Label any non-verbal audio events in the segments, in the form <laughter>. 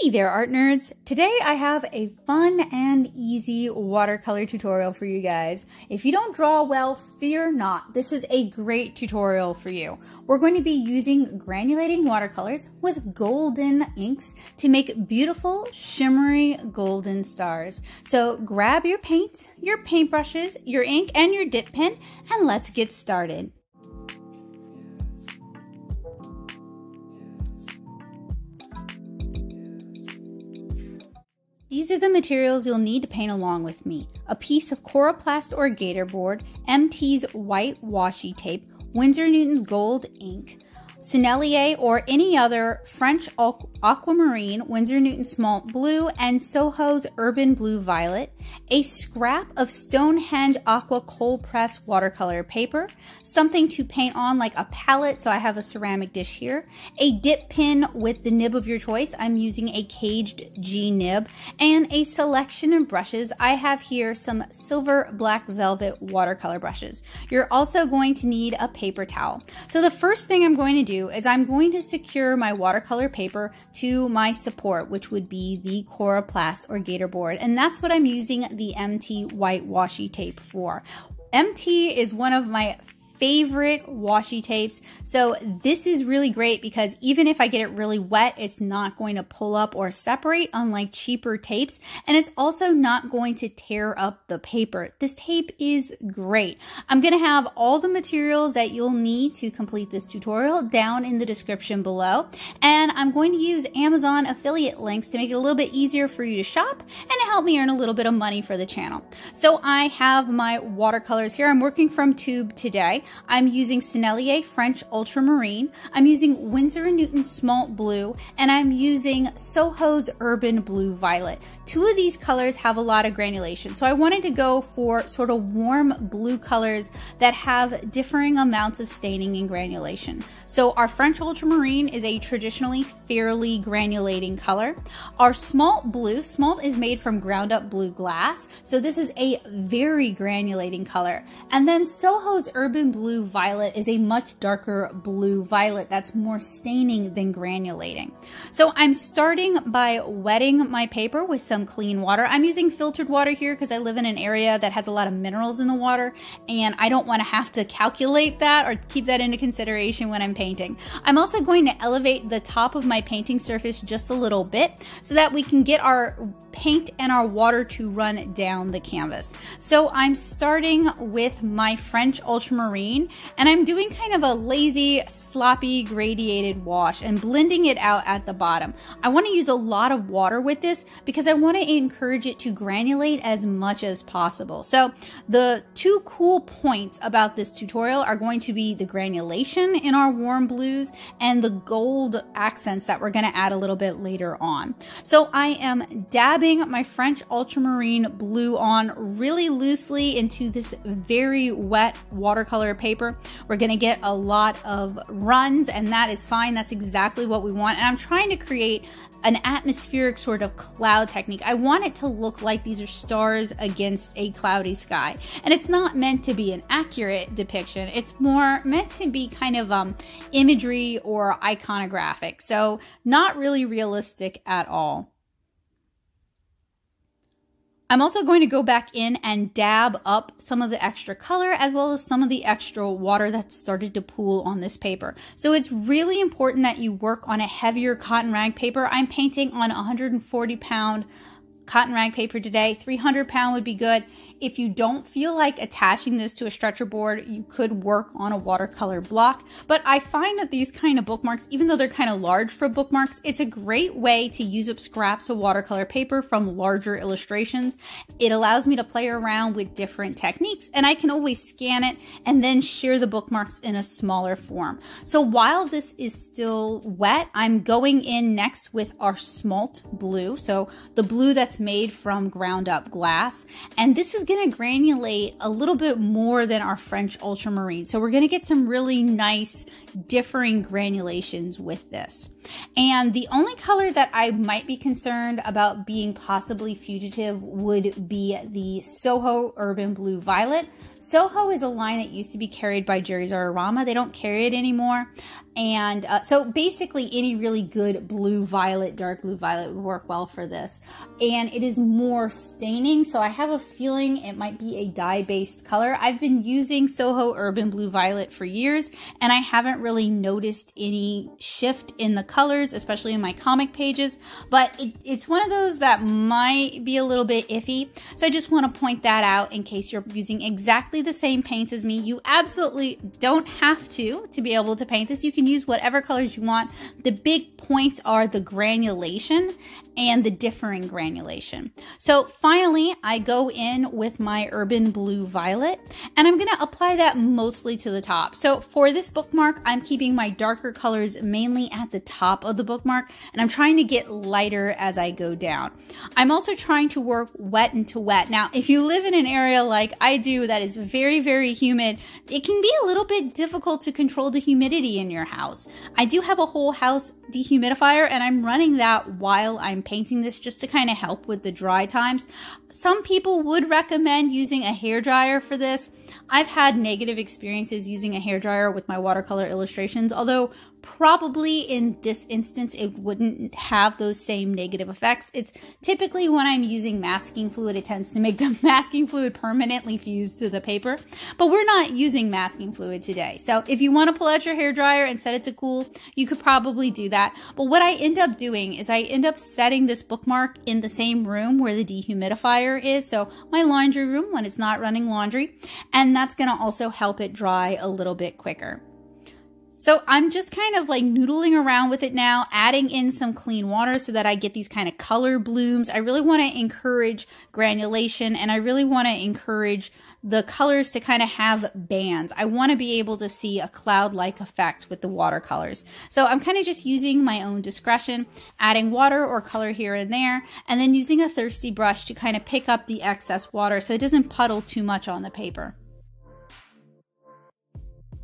Hey there art nerds! Today I have a fun and easy watercolor tutorial for you guys. If you don't draw well, fear not. This is a great tutorial for you. We're going to be using granulating watercolors with golden inks to make beautiful shimmery golden stars. So grab your paints, your paintbrushes, your ink, and your dip pen and let's get started. These are the materials you'll need to paint along with me. A piece of Coroplast or Gator board, MT's white washi tape, Winsor Newton's gold ink, Sennelier or any other French aquamarine, Winsor Newton Smalt Blue, and Soho's Urban Blue Violet, a scrap of Stonehenge Aqua cold press watercolor paper, something to paint on like a palette, so I have a ceramic dish here, a dip pen with the nib of your choice, I'm using a caged G nib, and a selection of brushes. I have here some silver black velvet watercolor brushes. You're also going to need a paper towel. So the first thing I'm going to do is I'm going to secure my watercolor paper to my support, which would be the Coroplast or Gator board. And that's what I'm using the MT white washi tape for. MT is one of my favorite washi tapes. So this is really great because even if I get it really wet, it's not going to pull up or separate unlike cheaper tapes. And it's also not going to tear up the paper. This tape is great. I'm going to have all the materials that you'll need to complete this tutorial down in the description below. And I'm going to use Amazon affiliate links to make it a little bit easier for you to shop and to help me earn a little bit of money for the channel. So I have my watercolors here. I'm working from tube today. I'm using Sennelier French Ultramarine. I'm using Winsor & Newton Smalt Blue, and I'm using Soho's Urban Blue Violet. Two of these colors have a lot of granulation, so I wanted to go for sort of warm blue colors that have differing amounts of staining and granulation. So our French Ultramarine is a traditionally fairly granulating color. Our Smalt Blue, Smalt is made from ground up blue glass, so this is a very granulating color. And then Soho's Urban Blue violet is a much darker blue violet that's more staining than granulating. So I'm starting by wetting my paper with some clean water. I'm using filtered water here because I live in an area that has a lot of minerals in the water and I don't want to have to calculate that or keep that into consideration when I'm painting. I'm also going to elevate the top of my painting surface just a little bit so that we can get our paint and our water to run down the canvas. So I'm starting with my French ultramarine and I'm doing kind of a lazy, sloppy gradiated wash and blending it out at the bottom. I want to use a lot of water with this because I want to encourage it to granulate as much as possible. So the two cool points about this tutorial are going to be the granulation in our warm blues and the gold accents that we're going to add a little bit later on. So I am dabbing my French ultramarine blue on really loosely into this very wet watercolor paper. We're gonna get a lot of runs and that is fine. That's exactly what we want. And I'm trying to create an atmospheric sort of cloud technique. I want it to look like these are stars against a cloudy sky. And it's not meant to be an accurate depiction. It's more meant to be kind of um, imagery or iconographic. So not really realistic at all. I'm also going to go back in and dab up some of the extra color as well as some of the extra water that started to pool on this paper. So it's really important that you work on a heavier cotton rag paper. I'm painting on 140 pound cotton rag paper today. 300 pound would be good. If you don't feel like attaching this to a stretcher board, you could work on a watercolor block. But I find that these kind of bookmarks, even though they're kind of large for bookmarks, it's a great way to use up scraps of watercolor paper from larger illustrations. It allows me to play around with different techniques and I can always scan it and then share the bookmarks in a smaller form. So while this is still wet, I'm going in next with our smalt blue. So the blue that's made from ground up glass. And this is going to granulate a little bit more than our French ultramarine. So we're going to get some really nice differing granulations with this. And the only color that I might be concerned about being possibly fugitive would be the Soho Urban Blue Violet. Soho is a line that used to be carried by Jerry's Artarama. They don't carry it anymore. And uh, so basically any really good blue violet, dark blue violet would work well for this. And it is more staining, so I have a feeling it might be a dye-based color. I've been using Soho Urban Blue Violet for years, and I haven't really noticed any shift in the colors, especially in my comic pages, but it, it's one of those that might be a little bit iffy. So I just want to point that out in case you're using exactly the same paints as me. You absolutely don't have to to be able to paint this. You can use whatever colors you want. The big points are the granulation and the differing granulation. So finally, I go in with my Urban Blue Violet and I'm gonna apply that mostly to the top. So for this bookmark, I'm keeping my darker colors mainly at the top of the bookmark and I'm trying to get lighter as I go down. I'm also trying to work wet into wet. Now, if you live in an area like I do that is very, very humid, it can be a little bit difficult to control the humidity in your house. I do have a whole house dehumidifier and I'm running that while I'm painting this just to kind of help with the dry times. Some people would recommend using a hair dryer for this. I've had negative experiences using a hair dryer with my watercolor illustrations, although probably in this instance it wouldn't have those same negative effects. It's typically when I'm using masking fluid, it tends to make the <laughs> masking fluid permanently fused to the paper, but we're not using masking fluid today. So if you want to pull out your hair dryer and set it to cool, you could probably do that. But what I end up doing is I end up setting this bookmark in the same room where the dehumidifier is. So my laundry room when it's not running laundry, and that's going to also help it dry a little bit quicker. So I'm just kind of like noodling around with it now, adding in some clean water so that I get these kind of color blooms. I really want to encourage granulation and I really want to encourage the colors to kind of have bands. I want to be able to see a cloud-like effect with the watercolors. So I'm kind of just using my own discretion, adding water or color here and there, and then using a thirsty brush to kind of pick up the excess water so it doesn't puddle too much on the paper.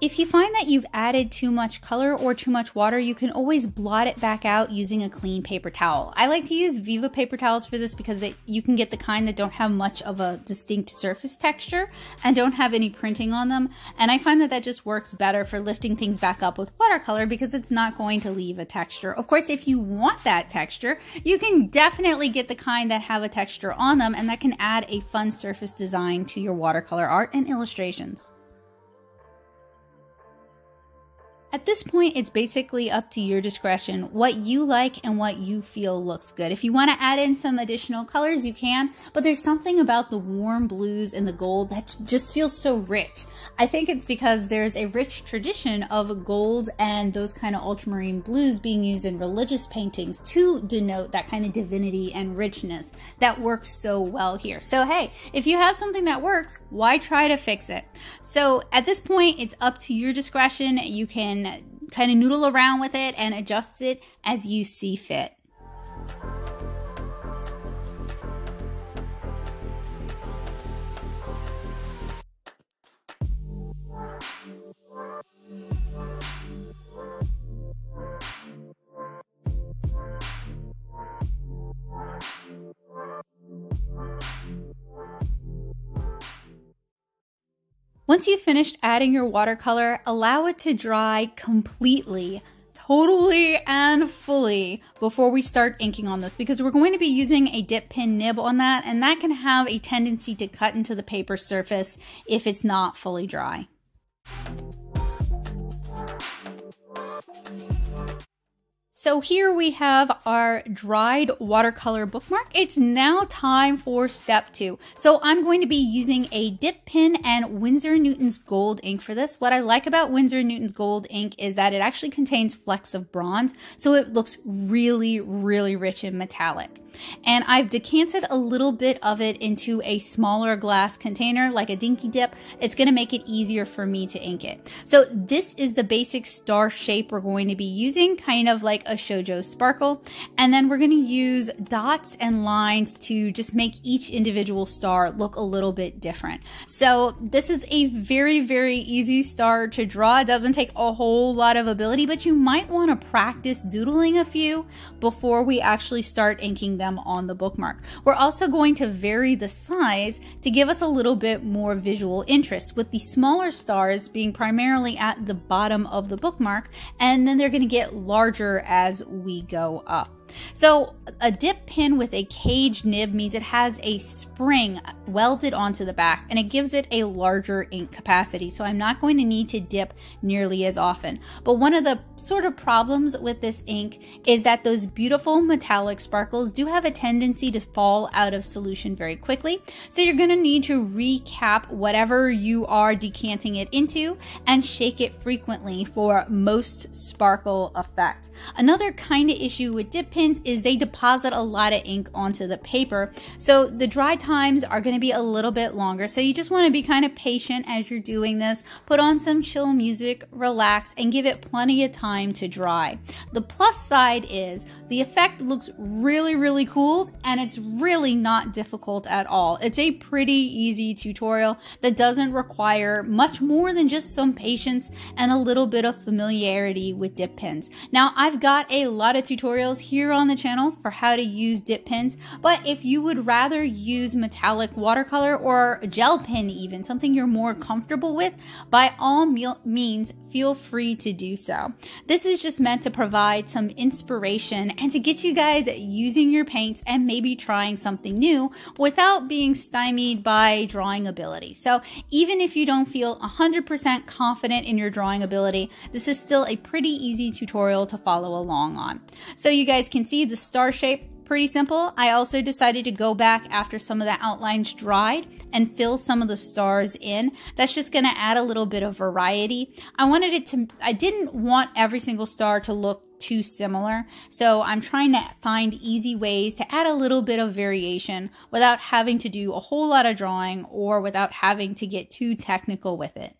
If you find that you've added too much color or too much water, you can always blot it back out using a clean paper towel. I like to use Viva paper towels for this because you can get the kind that don't have much of a distinct surface texture and don't have any printing on them. And I find that that just works better for lifting things back up with watercolor because it's not going to leave a texture. Of course, if you want that texture, you can definitely get the kind that have a texture on them and that can add a fun surface design to your watercolor art and illustrations. At this point, it's basically up to your discretion what you like and what you feel looks good. If you want to add in some additional colors, you can, but there's something about the warm blues and the gold that just feels so rich. I think it's because there's a rich tradition of gold and those kind of ultramarine blues being used in religious paintings to denote that kind of divinity and richness that works so well here. So, hey, if you have something that works, why try to fix it? So, at this point, it's up to your discretion. You can kind of noodle around with it and adjust it as you see fit. Once you've finished adding your watercolor, allow it to dry completely, totally and fully before we start inking on this because we're going to be using a dip pen nib on that and that can have a tendency to cut into the paper surface if it's not fully dry. So here we have our dried watercolor bookmark. It's now time for step two. So I'm going to be using a dip pen and Winsor & Newton's gold ink for this. What I like about Winsor & Newton's gold ink is that it actually contains flecks of bronze. So it looks really, really rich and metallic. And I've decanted a little bit of it into a smaller glass container like a dinky dip. It's going to make it easier for me to ink it. So this is the basic star shape we're going to be using, kind of like a Shoujo Sparkle. And then we're going to use dots and lines to just make each individual star look a little bit different. So this is a very, very easy star to draw. It doesn't take a whole lot of ability, but you might want to practice doodling a few before we actually start inking them on the bookmark. We're also going to vary the size to give us a little bit more visual interest, with the smaller stars being primarily at the bottom of the bookmark, and then they're going to get larger as we go up. So a dip pen with a cage nib means it has a spring welded onto the back and it gives it a larger ink capacity. So I'm not going to need to dip nearly as often. But one of the sort of problems with this ink is that those beautiful metallic sparkles do have a tendency to fall out of solution very quickly. So you're going to need to recap whatever you are decanting it into and shake it frequently for most sparkle effect. Another kind of issue with dip pens pins is they deposit a lot of ink onto the paper. So the dry times are going to be a little bit longer. So you just want to be kind of patient as you're doing this. Put on some chill music, relax, and give it plenty of time to dry. The plus side is the effect looks really, really cool and it's really not difficult at all. It's a pretty easy tutorial that doesn't require much more than just some patience and a little bit of familiarity with dip pens. Now, I've got a lot of tutorials here here on the channel for how to use dip pens, but if you would rather use metallic watercolor or gel pen even, something you're more comfortable with, by all means, feel free to do so. This is just meant to provide some inspiration and to get you guys using your paints and maybe trying something new without being stymied by drawing ability. So even if you don't feel 100% confident in your drawing ability, this is still a pretty easy tutorial to follow along on. So you guys can see the star shape pretty simple. I also decided to go back after some of the outlines dried and fill some of the stars in. That's just going to add a little bit of variety. I wanted it to, I didn't want every single star to look too similar. So I'm trying to find easy ways to add a little bit of variation without having to do a whole lot of drawing or without having to get too technical with it.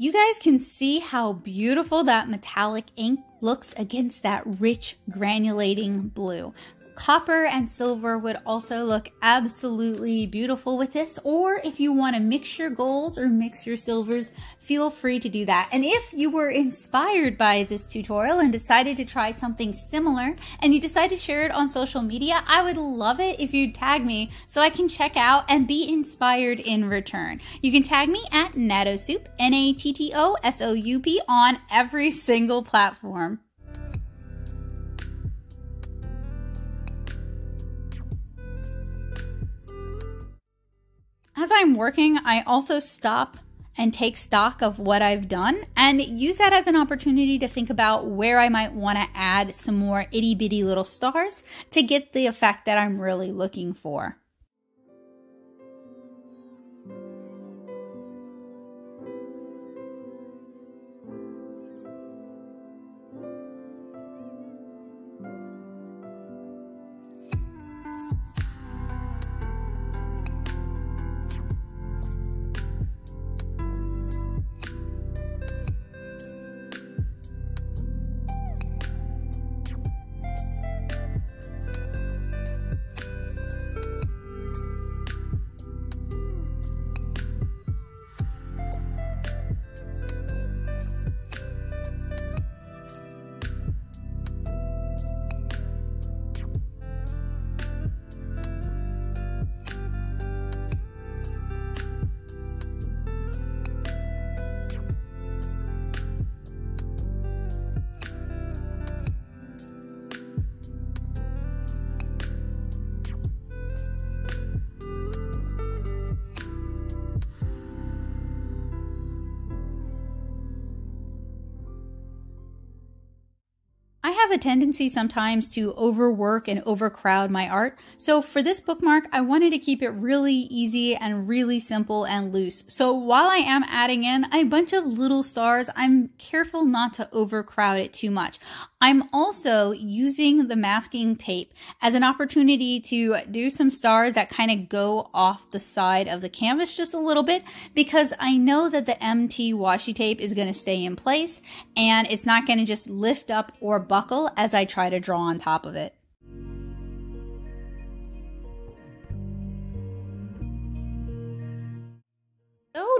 You guys can see how beautiful that metallic ink looks against that rich granulating blue. Copper and silver would also look absolutely beautiful with this, or if you want to mix your golds or mix your silvers, feel free to do that. And if you were inspired by this tutorial and decided to try something similar and you decide to share it on social media, I would love it if you'd tag me so I can check out and be inspired in return. You can tag me at Nattosoup, N-A-T-T-O-S-O-U-P on every single platform. As I'm working, I also stop and take stock of what I've done and use that as an opportunity to think about where I might want to add some more itty bitty little stars to get the effect that I'm really looking for. A tendency sometimes to overwork and overcrowd my art. So for this bookmark, I wanted to keep it really easy and really simple and loose. So while I am adding in a bunch of little stars, I'm careful not to overcrowd it too much. I'm also using the masking tape as an opportunity to do some stars that kind of go off the side of the canvas just a little bit because I know that the MT washi tape is going to stay in place and it's not going to just lift up or buckle as I try to draw on top of it.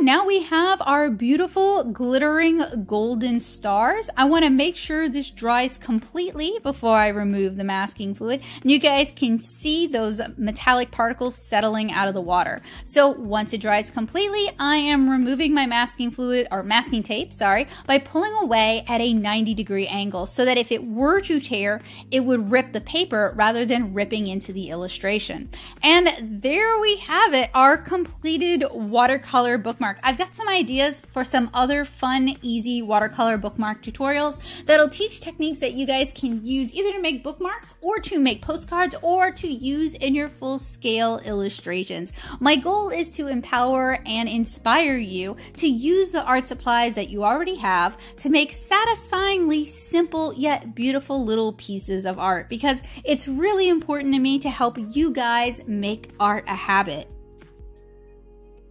Now we have our beautiful glittering golden stars. I want to make sure this dries completely before I remove the masking fluid. And you guys can see those metallic particles settling out of the water. So once it dries completely, I am removing my masking fluid or masking tape, sorry, by pulling away at a 90 degree angle so that if it were to tear, it would rip the paper rather than ripping into the illustration. And there we have it, our completed watercolor bookmark. I've got some ideas for some other fun, easy watercolor bookmark tutorials that'll teach techniques that you guys can use either to make bookmarks or to make postcards or to use in your full scale illustrations. My goal is to empower and inspire you to use the art supplies that you already have to make satisfyingly simple yet beautiful little pieces of art because it's really important to me to help you guys make art a habit.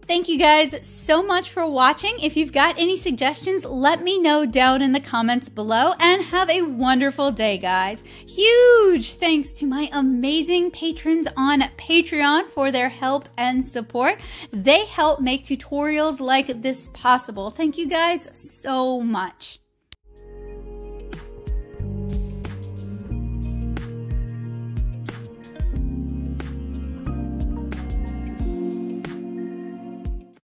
Thank you guys so much for watching. If you've got any suggestions, let me know down in the comments below and have a wonderful day, guys. Huge thanks to my amazing patrons on Patreon for their help and support. They help make tutorials like this possible. Thank you guys so much.